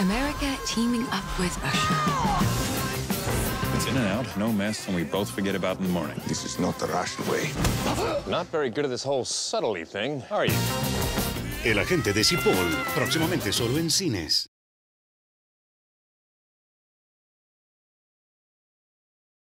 America teaming up with Russia. It's in and out, no mess, and we both forget about in the morning. This is not the Russian way. Not very good at this whole subtlety thing, are you? El agente de C.I.P.O.L., próximamente solo en cines.